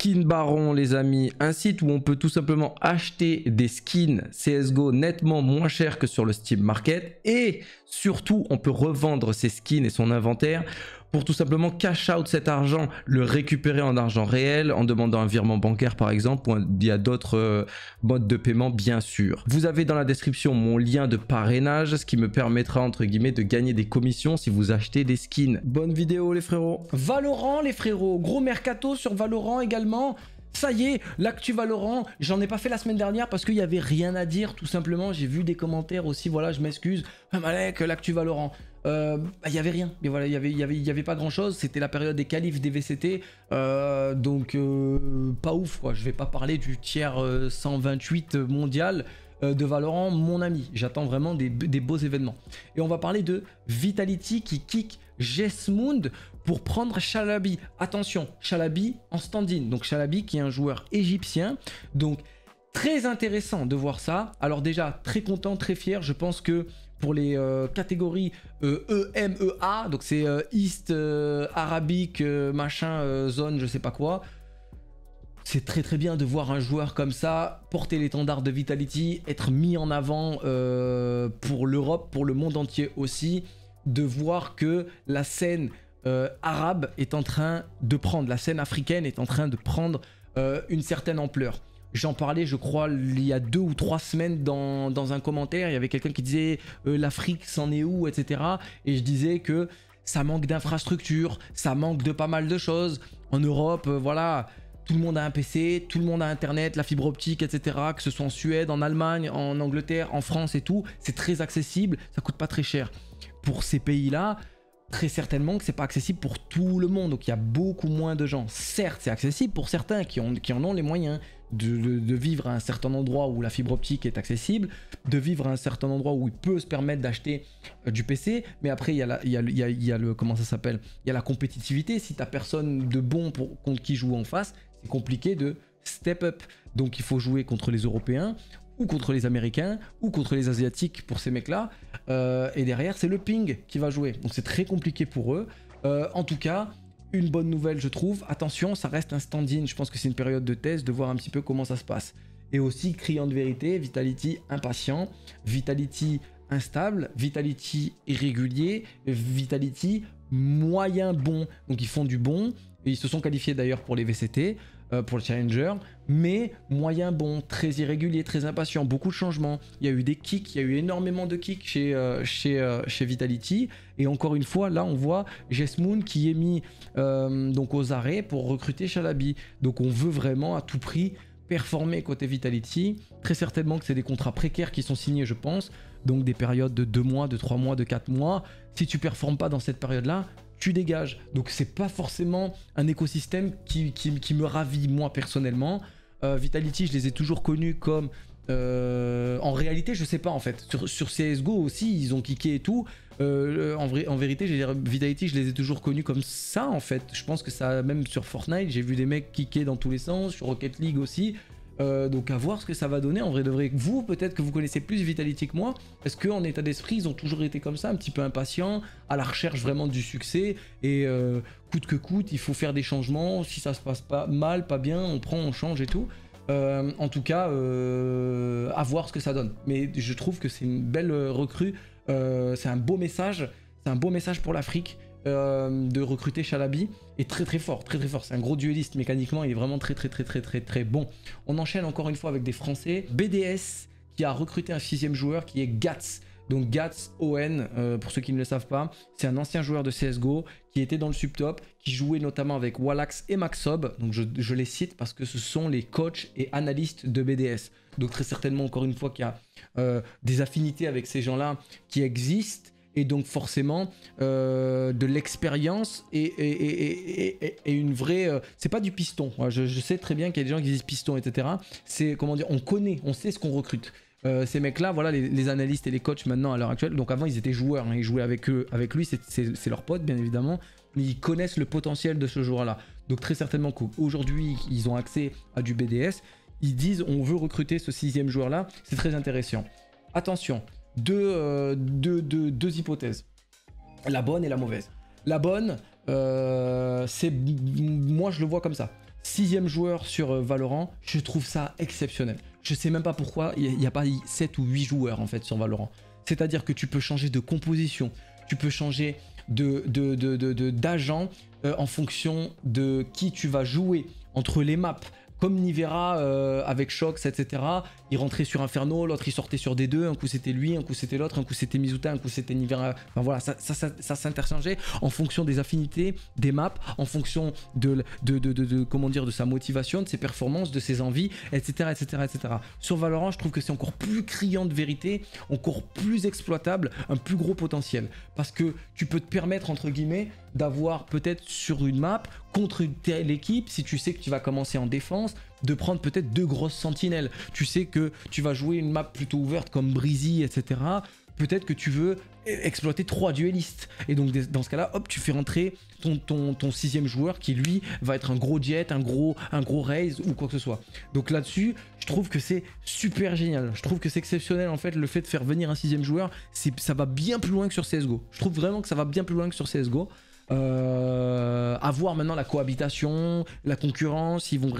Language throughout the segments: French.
Skin Baron les amis, un site où on peut tout simplement acheter des skins CSGO nettement moins cher que sur le Steam Market. Et surtout on peut revendre ses skins et son inventaire pour tout simplement cash out cet argent, le récupérer en argent réel en demandant un virement bancaire par exemple ou il y a d'autres euh, modes de paiement bien sûr. Vous avez dans la description mon lien de parrainage, ce qui me permettra entre guillemets de gagner des commissions si vous achetez des skins. Bonne vidéo les frérots. Valorant les frérots, gros mercato sur Valorant également. Ça y est, l'actu Valorant, j'en ai pas fait la semaine dernière parce qu'il y avait rien à dire tout simplement. J'ai vu des commentaires aussi, voilà, je m'excuse. Ah, Malek, l'actu Valorant. Euh, bah, il y avait rien, mais voilà, il y avait, y avait, y avait pas grand chose. C'était la période des qualifs des VCT, euh, donc euh, pas ouf quoi. Je vais pas parler du tiers 128 mondial de Valorant, mon ami. J'attends vraiment des, des, beaux événements. Et on va parler de Vitality qui kick Jesmund pour prendre Chalabi. Attention, Chalabi en stand-in. Donc Chalabi qui est un joueur égyptien. Donc très intéressant de voir ça. Alors déjà, très content, très fier. Je pense que pour les euh, catégories euh, EMEA, donc c'est euh, East, Arabique, machin, zone, je sais pas quoi. C'est très très bien de voir un joueur comme ça porter l'étendard de Vitality, être mis en avant pour l'Europe, pour le monde entier aussi, de voir que la scène arabe est en train de prendre, la scène africaine est en train de prendre une certaine ampleur. J'en parlais, je crois, il y a deux ou trois semaines dans, un commentaire. Il y avait quelqu'un qui disait euh, l'Afrique s'en est où, etc. Et je disais que ça manque d'infrastructures, ça manque de pas mal de choses. En Europe, euh, voilà, tout le monde a un PC, tout le monde a Internet, la fibre optique, etc. Que ce soit en Suède, en Allemagne, en Angleterre, en France et tout, c'est très accessible, ça coûte pas très cher. Pour ces pays-là, très certainement que c'est pas accessible pour tout le monde. Donc il y a beaucoup moins de gens. Certes, c'est accessible pour certains qui, ont, qui en ont les moyens de, vivre à un certain endroit où la fibre optique est accessible, de vivre à un certain endroit où il peut se permettre d'acheter euh, du PC. Mais après, il y, a il, y a, il, y a, le comment ça s'appelle? Il y a la compétitivité. Si t'as personne de bon pour, contre qui joue en face, c'est compliqué de step up. Donc il faut jouer contre les Européens ou contre les Américains, ou contre les Asiatiques pour ces mecs-là. Euh, et derrière, c'est le ping qui va jouer. Donc c'est très compliqué pour eux. Euh, en tout cas, une bonne nouvelle, je trouve. Attention, ça reste un stand-in. Je pense que c'est une période de test, de voir un petit peu comment ça se passe. Et aussi, criant de vérité, Vitality impatient, Vitality instable, Vitality irrégulier, Vitality moyen bon. Donc ils font du bon. Ils se sont qualifiés d'ailleurs pour les VCT. Euh, pour le Challenger, mais moyen bon, très irrégulier, très impatient, beaucoup de changements. Il y a eu des kicks, il y a eu énormément de kicks chez, euh, euh, Vitality. Et encore une fois, là, on voit Jesmoon qui est mis donc aux arrêts pour recruter Chalabi. Donc on veut vraiment à tout prix performer côté Vitality. Très certainement que c'est des contrats précaires qui sont signés, je pense. Donc des périodes de 2 mois, de 3 mois, de 4 mois. Si tu performes pas dans cette période-là, tu dégages. Donc c'est pas forcément un écosystème qui, me ravit moi personnellement. Euh, Vitality, je les ai toujours connus comme... Euh, en réalité, je sais pas en fait. Sur, CSGO aussi, ils ont kické et tout. Euh, en, en vérité, Vitality, je les ai toujours connus comme ça en fait. Je pense que ça, même sur Fortnite, j'ai vu des mecs kicker dans tous les sens. Sur Rocket League aussi. Euh, donc à voir ce que ça va donner. En vrai de vrai, vous, peut-être que vous connaissez plus Vitality que moi. Est-ce qu'en état d'esprit, ils ont toujours été comme ça, un petit peu impatients, à la recherche vraiment du succès et euh, coûte que coûte, il faut faire des changements. Si ça se passe pas mal, pas bien, on prend, on change et tout. Euh, en tout cas, à voir ce que ça donne. Mais je trouve que c'est une belle recrue. c'est un beau message. C'est un beau message pour l'Afrique. Euh, de recruter Chalabi est très très fort, très très fort. C'est un gros dueliste mécaniquement, il est vraiment très très très très très très bon. On enchaîne encore une fois avec des Français. BDS qui a recruté un sixième joueur qui est Gats. Donc Gats Owen, euh, pour ceux qui ne le savent pas, c'est un ancien joueur de CSGO qui était dans le subtop, qui jouait notamment avec Wallax et Maxob. Donc je, les cite parce que ce sont les coachs et analystes de BDS. Donc très certainement encore une fois qu'il y a euh, des affinités avec ces gens-là qui existent et donc forcément euh, de l'expérience et, une vraie. Euh, c'est pas du piston. Je, sais très bien qu'il y a des gens qui disent piston, etc. C'est comment dire, on connaît, on sait ce qu'on recrute. Euh, ces mecs-là, voilà, les, analystes et les coachs maintenant à l'heure actuelle. Donc avant, ils étaient joueurs, hein, ils jouaient avec eux, avec lui, c'est leur pote, bien évidemment, mais ils connaissent le potentiel de ce joueur-là. Donc très certainement qu'aujourd'hui, ils ont accès à du BDS. Ils disent, on veut recruter ce sixième joueur-là. C'est très intéressant. Attention, euh, deux, hypothèses. La bonne et la mauvaise. La bonne, euh, c'est moi je le vois comme ça. sixième joueur sur euh, Valorant, je trouve ça exceptionnel. Je sais même pas pourquoi il n'y a, pas 7 ou 8 joueurs en fait sur Valorant. C'est-à-dire que tu peux changer de composition, tu peux changer d'agent en fonction de qui tu vas jouer entre les maps, comme Nivera euh, avec Shox, etc. Il rentrait sur Inferno, l'autre il sortait sur D2, un coup c'était lui, un coup c'était l'autre, un coup c'était Mizuta, un coup c'était Nivera. Enfin voilà, ça, s'interchangeait en fonction des affinités, des maps, en fonction de, comment dire, de sa motivation, de ses performances, de ses envies, etc. etc., etc. Sur Valorant, je trouve que c'est encore plus criant de vérité, encore plus exploitable, un plus gros potentiel. Parce que tu peux te permettre, entre guillemets, d'avoir peut-être sur une map contre une telle équipe, si tu sais que tu vas commencer en défense, de prendre peut-être deux grosses sentinelles. Tu sais que tu vas jouer une map plutôt ouverte comme Breezy, etc. Peut-être que tu veux exploiter trois duellistes. Et donc dans ce cas-là, hop, tu fais rentrer ton, sixième joueur qui lui va être un gros jet, un gros, un gros raise ou quoi que ce soit. Donc là-dessus, je trouve que c'est super génial. Je trouve que c'est exceptionnel en fait le fait de faire venir un sixième joueur. Ça va bien plus loin que sur CSGO. Je trouve vraiment que ça va bien plus loin que sur CSGO. Euh, avoir maintenant la cohabitation, la concurrence, ils vont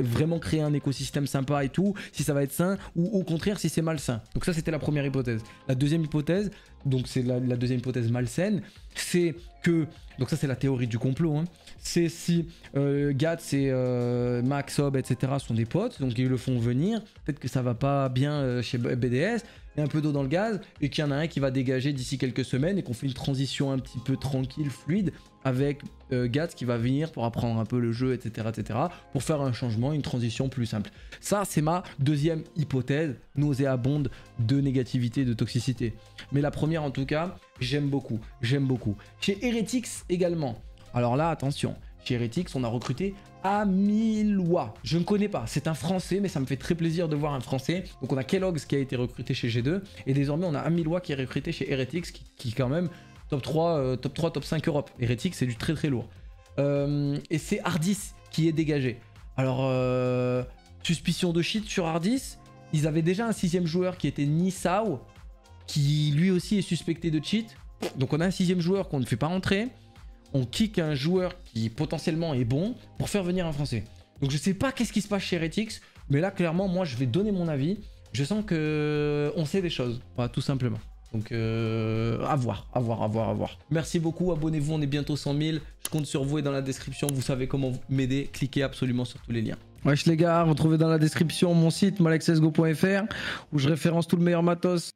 vraiment créer un écosystème sympa et tout, si ça va être sain, ou au contraire si c'est malsain. Donc ça c'était la première hypothèse. La deuxième hypothèse, donc c'est la, deuxième hypothèse malsaine, c'est que, donc ça c'est la théorie du complot, hein, c'est si euh, Gats et euh, Max, Hob, etc. sont des potes, donc ils le font venir, peut-être que ça va pas bien euh, chez BDS, un peu d'eau dans le gaz, et qu'il y en a un qui va dégager d'ici quelques semaines, et qu'on fait une transition un petit peu tranquille, fluide, avec euh, Gats qui va venir pour apprendre un peu le jeu, etc., etc., pour faire un changement, une transition plus simple. Ça, c'est ma deuxième hypothèse nauséabonde de négativité, de toxicité. Mais la première, en tout cas, j'aime beaucoup, j'aime beaucoup. Chez Heretics également. Alors là, attention, chez Heretics, on a recruté Amilois. Je ne connais pas, c'est un français, mais ça me fait très plaisir de voir un français. Donc on a Kellogg's qui a été recruté chez G2, et désormais on a Amilois qui est recruté chez Heretics, qui, quand même top 3, euh, top 3, top 5 Europe. Heretics, c'est du très très lourd. Euh, et c'est Hardis qui est dégagé. Alors, euh, suspicion de shit sur Hardis. Ils avaient déjà un sixième joueur qui était Nisao, qui lui aussi est suspecté de cheat. Donc on a un sixième joueur qu'on ne fait pas rentrer on kick un joueur qui potentiellement est bon pour faire venir un français. Donc je sais pas qu'est-ce qui se passe chez Retix, mais là clairement moi je vais donner mon avis. Je sens que on sait des choses, tout simplement. Donc euh, à voir, à voir, à voir, à voir. Merci beaucoup, abonnez-vous, on est bientôt 100 000. Je compte sur vous et dans la description, vous savez comment m'aider. Cliquez absolument sur tous les liens. Wesh les gars, retrouvez dans la description mon site malexesgo.fr où je référence tout le meilleur matos.